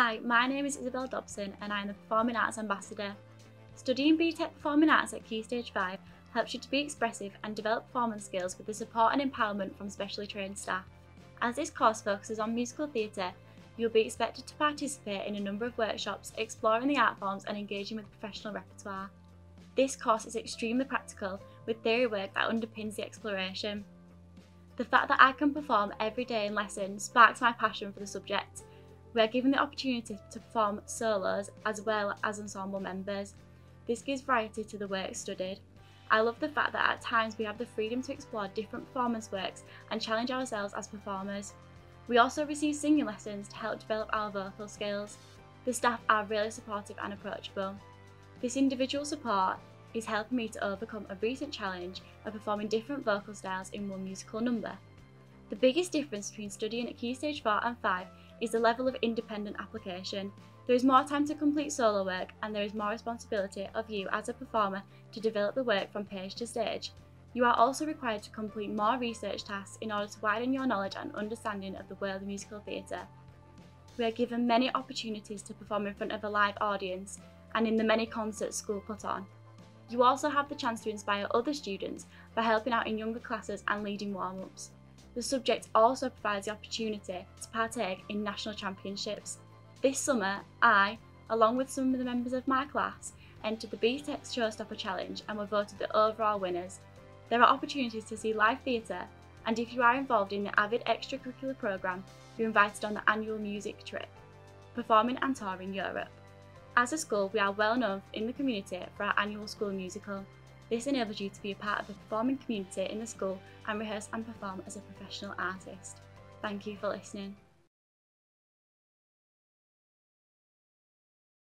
Hi, my name is Isabel Dobson and I am the Performing Arts Ambassador. Studying BTEC Performing Arts at Key Stage 5 helps you to be expressive and develop performance skills with the support and empowerment from specially trained staff. As this course focuses on musical theatre, you'll be expected to participate in a number of workshops exploring the art forms and engaging with professional repertoire. This course is extremely practical with theory work that underpins the exploration. The fact that I can perform every day in lessons sparks my passion for the subject we are given the opportunity to perform solos as well as ensemble members. This gives variety to the work studied. I love the fact that at times we have the freedom to explore different performance works and challenge ourselves as performers. We also receive singing lessons to help develop our vocal skills. The staff are really supportive and approachable. This individual support is helping me to overcome a recent challenge of performing different vocal styles in one musical number. The biggest difference between studying at Key Stage 4 and 5 is the level of independent application. There is more time to complete solo work and there is more responsibility of you as a performer to develop the work from page to stage. You are also required to complete more research tasks in order to widen your knowledge and understanding of the world of musical theatre. We are given many opportunities to perform in front of a live audience and in the many concerts school put on. You also have the chance to inspire other students by helping out in younger classes and leading warm-ups. The subject also provides the opportunity to partake in national championships. This summer, I, along with some of the members of my class, entered the BTEC Showstopper Challenge and were voted the overall winners. There are opportunities to see live theatre, and if you are involved in the AVID extracurricular programme, you're invited on the annual music trip, performing and touring Europe. As a school, we are well known in the community for our annual school musical. This enables you to be a part of the performing community in the school and rehearse and perform as a professional artist. Thank you for listening.